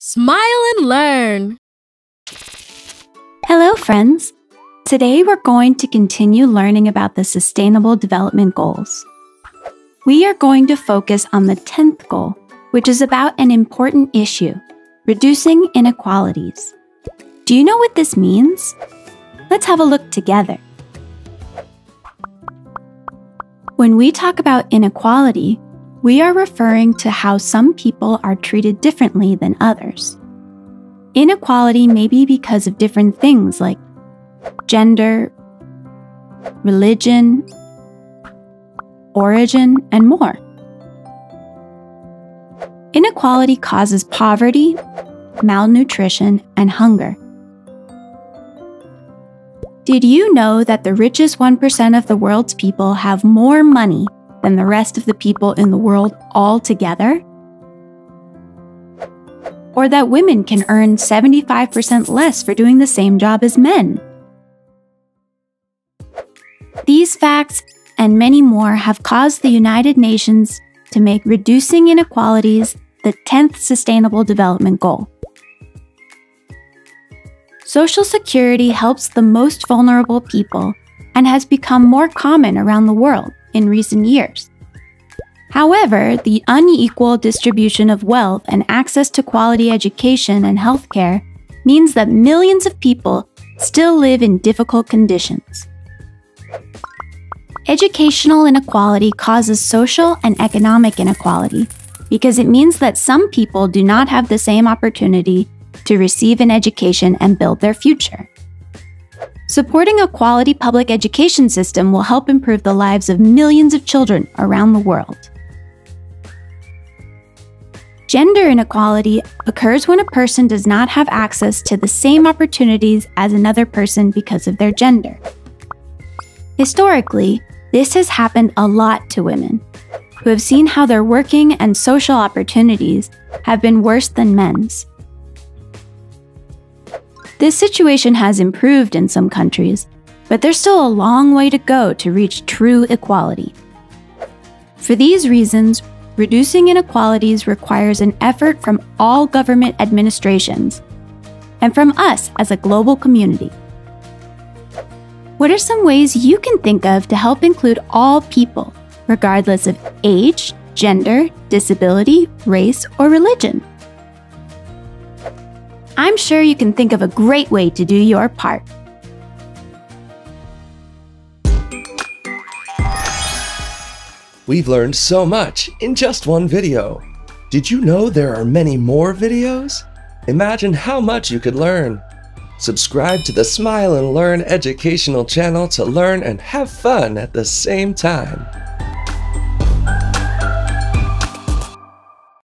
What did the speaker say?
Smile and learn. Hello, friends. Today we're going to continue learning about the Sustainable Development Goals. We are going to focus on the 10th goal, which is about an important issue reducing inequalities. Do you know what this means? Let's have a look together. When we talk about inequality, we are referring to how some people are treated differently than others. Inequality may be because of different things like gender, religion, origin, and more. Inequality causes poverty, malnutrition, and hunger. Did you know that the richest 1% of the world's people have more money than the rest of the people in the world altogether? Or that women can earn 75% less for doing the same job as men? These facts and many more have caused the United Nations to make reducing inequalities the 10th Sustainable Development Goal. Social Security helps the most vulnerable people and has become more common around the world in recent years. However, the unequal distribution of wealth and access to quality education and healthcare means that millions of people still live in difficult conditions. Educational inequality causes social and economic inequality because it means that some people do not have the same opportunity to receive an education and build their future. Supporting a quality public education system will help improve the lives of millions of children around the world. Gender inequality occurs when a person does not have access to the same opportunities as another person because of their gender. Historically, this has happened a lot to women, who have seen how their working and social opportunities have been worse than men's. This situation has improved in some countries, but there's still a long way to go to reach true equality. For these reasons, reducing inequalities requires an effort from all government administrations and from us as a global community. What are some ways you can think of to help include all people, regardless of age, gender, disability, race, or religion? I'm sure you can think of a great way to do your part. We've learned so much in just one video. Did you know there are many more videos? Imagine how much you could learn. Subscribe to the Smile and Learn educational channel to learn and have fun at the same time.